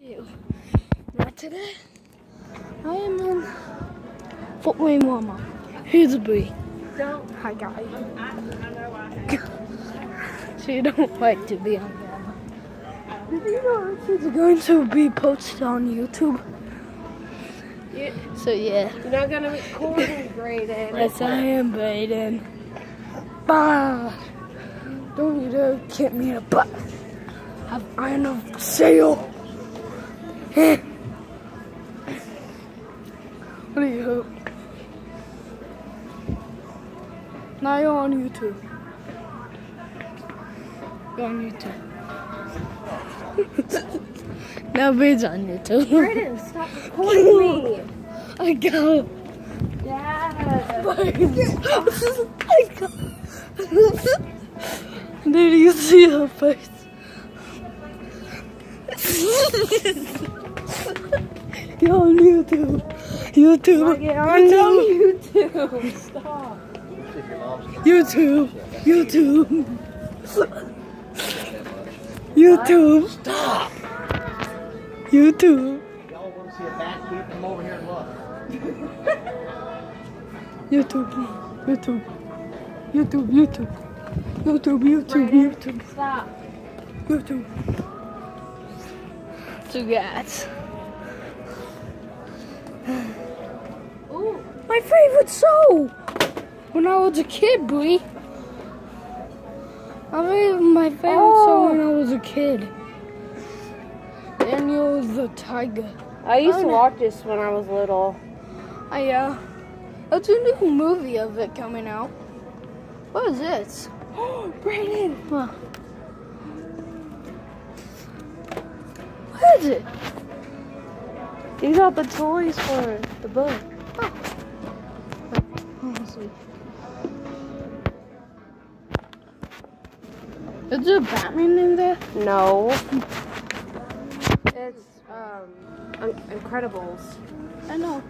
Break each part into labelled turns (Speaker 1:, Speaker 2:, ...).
Speaker 1: you. Not today. I am in Fort Wayne Walmart. Here's a bee.
Speaker 2: Don't.
Speaker 1: Hi guys.
Speaker 2: Know
Speaker 1: She don't like to be on camera. Did you know this is going to be posted on YouTube?
Speaker 2: You,
Speaker 1: So yeah.
Speaker 2: you're not gonna record me, Brayden.
Speaker 1: Yes, I am Baden. Bah! Don't you dare kick me in the butt. Have iron of sail. What do you hope? Now you're on YouTube. You're on YouTube. now Bade's on YouTube.
Speaker 2: Brayden, stop recording me.
Speaker 1: I got
Speaker 2: Dad.
Speaker 1: I got Did you see her face? You're on YouTube. YouTube.
Speaker 2: Get on YouTube. Stop.
Speaker 1: YouTube. YouTube. YouTube.
Speaker 3: Stop!
Speaker 1: YouTube.
Speaker 3: Y'all want to see a bat kid? Come over here and look.
Speaker 1: YouTube. YouTube. YouTube. YouTube. YouTube. YouTube. YouTube.
Speaker 2: Stop.
Speaker 1: YouTube. So guys,
Speaker 2: Ooh.
Speaker 1: my favorite show when I was a kid, Bree. I made my favorite show when I was a kid. Daniel the Tiger.
Speaker 2: I used
Speaker 1: Oh,
Speaker 2: to
Speaker 1: no.
Speaker 2: watch this when I was little.
Speaker 1: I uh, there's a new movie of it coming out. What is this?
Speaker 2: Oh, Brayden.
Speaker 1: Huh. What is it?
Speaker 2: These are the toys for the book.
Speaker 1: Honestly. Is there Batman in there?
Speaker 2: No. It's um Un- Incredibles.
Speaker 1: I know.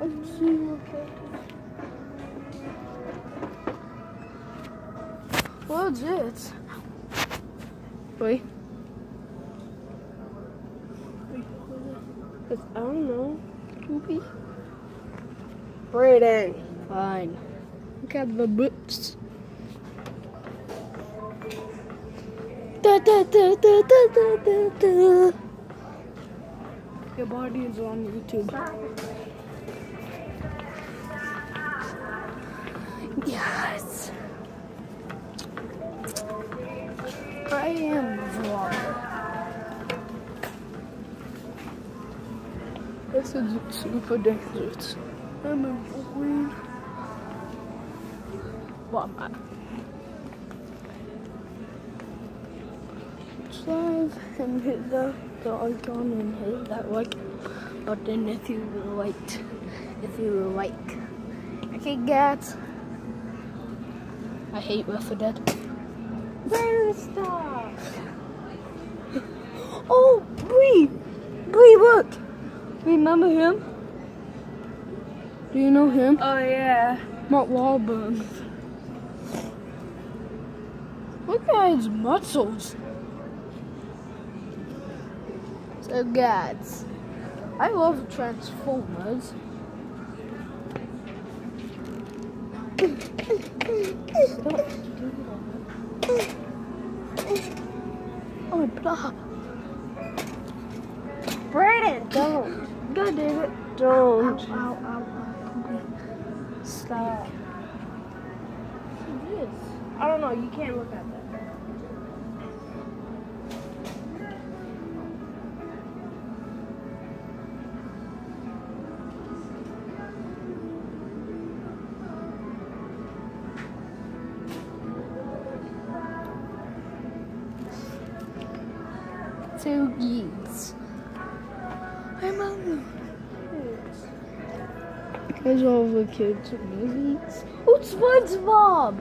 Speaker 1: Let's see your What's it? Wait.
Speaker 2: It's, I don't know.
Speaker 1: Movie?
Speaker 2: Brayden.
Speaker 1: Fine. Look at the boots. Da, da, da, da, da, da, da, da. Your body is on YouTube. Yes. I am This is super dangerous. I'm a queen. Walmart. Subscribe and hit the, the icon and hit that like button if you like. If you like. Okay, guys. I hate Left 4 Dead.
Speaker 2: Brayden, stop.
Speaker 1: Oh, Bree! Bree, look! Remember him? Do you know him?
Speaker 2: Oh yeah.
Speaker 1: Mark Wahlberg. Look at his muscles. So guys, I love Transformers. Oh, blah.
Speaker 2: Don't.
Speaker 1: Ow, ow, ow.
Speaker 2: Stop. I don't know. You can't look at that.
Speaker 1: Two geeks. I'm on There's all the kids' movies. Oh, SpongeBob!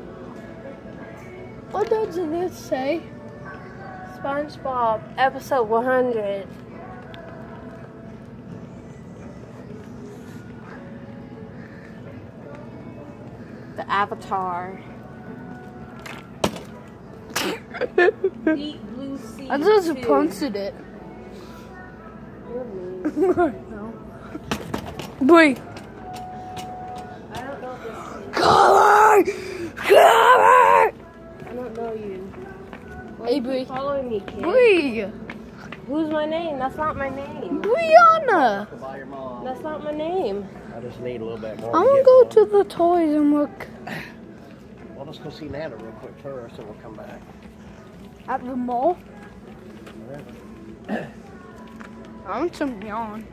Speaker 1: What does this say?
Speaker 2: SpongeBob, episode 100. The Avatar. Deep blue sea.
Speaker 1: I just
Speaker 2: too.
Speaker 1: posted it. Oh, no. Bree.
Speaker 2: I don't know this.
Speaker 1: Color! Color!
Speaker 2: I don't know you.
Speaker 1: Hey, Bree.
Speaker 2: Following me, kid.
Speaker 1: Bree.
Speaker 2: Who's my name? That's not my name.
Speaker 1: Brianna.
Speaker 3: To buy your mom.
Speaker 2: That's not my name.
Speaker 3: I just need a little bit more.
Speaker 1: I'm
Speaker 3: to
Speaker 1: gonna
Speaker 3: get
Speaker 1: go
Speaker 3: one.
Speaker 1: to the toys and look
Speaker 3: Well, let's go see Nana real quick first, and we'll come back.
Speaker 1: at the mall. I want some yawn.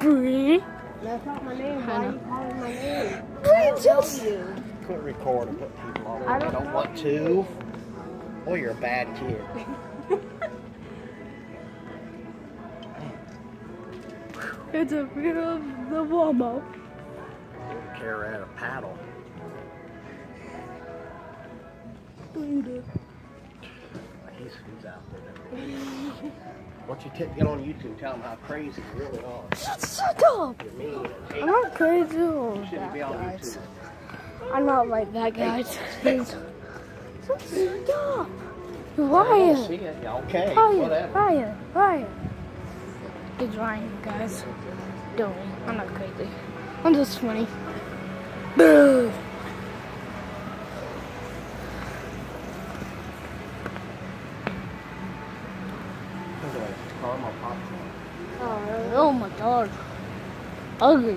Speaker 1: Bree.
Speaker 2: That's not my name. Why
Speaker 1: I
Speaker 2: are
Speaker 1: know.
Speaker 2: you calling my name?
Speaker 1: Bree just.
Speaker 2: you.
Speaker 3: Quit recording, put people on.
Speaker 2: I
Speaker 3: I
Speaker 2: don't
Speaker 3: don't, want to. Boy, you're a bad kid.
Speaker 1: It's a bit of the Walmart.
Speaker 3: Carry out a paddle. He's, he's out there. Why don't you get on YouTube and tell them how crazy you really are?
Speaker 1: Shut up. I'm not crazy or that, guys.
Speaker 3: YouTube.
Speaker 1: I'm not like that, guys. Please. Shut up. Ryan.
Speaker 3: Yeah, okay,
Speaker 1: Ryan.
Speaker 3: whatever.
Speaker 1: Ryan. Ryan. It's Ryan, guys. Don't. I'm not crazy. I'm just funny. Boo.
Speaker 3: Look at that caramel popcorn.
Speaker 2: Oh,
Speaker 1: Oh my god. Ugly.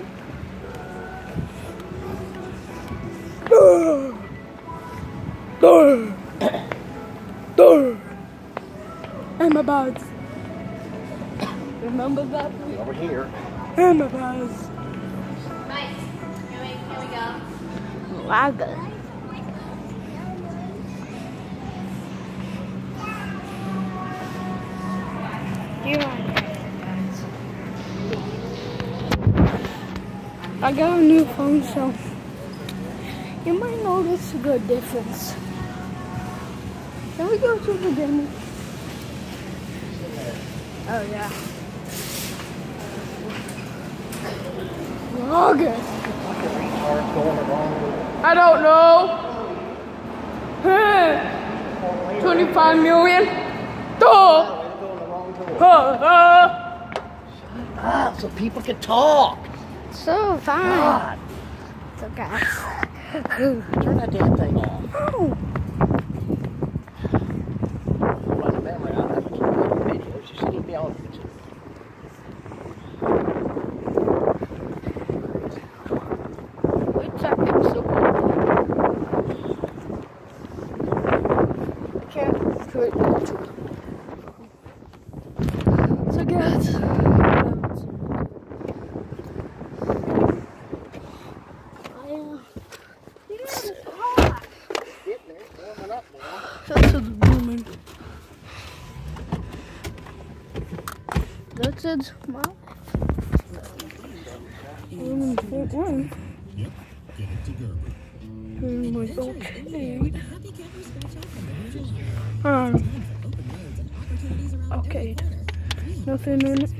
Speaker 1: Emma Buds. Remember that?
Speaker 3: Over here.
Speaker 1: Emma Buds.
Speaker 4: Nice. Here we, here we go.
Speaker 1: Lager. I got a new phone, so you might notice a good difference. Can we go to the demo? Oh yeah.
Speaker 3: Way.
Speaker 1: I don't know. Hey, 25 million. Oh, oh.
Speaker 3: Ah, so people can talk.
Speaker 1: So fine.
Speaker 3: God,
Speaker 1: It's okay.
Speaker 3: turn that damn thing off.
Speaker 1: Oh,
Speaker 3: By the memory, I have to keep making videos. Just keep me on YouTube.
Speaker 1: wait a second. So I can't create YouTube. So guys. I, uh,
Speaker 3: Getting there, warming up now.
Speaker 1: That's a woman. That's it. My woman point one. I'm like, okay. Um, okay. Nothing in it.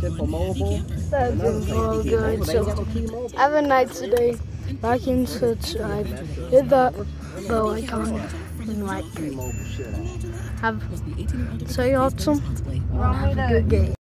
Speaker 3: Simple mobile.
Speaker 1: That's all
Speaker 3: get
Speaker 1: good. So,
Speaker 3: ain't got no T-Mobile.
Speaker 1: have a nice day. Like and subscribe. Hit that bell icon and like. Have say awesome. Have a good day.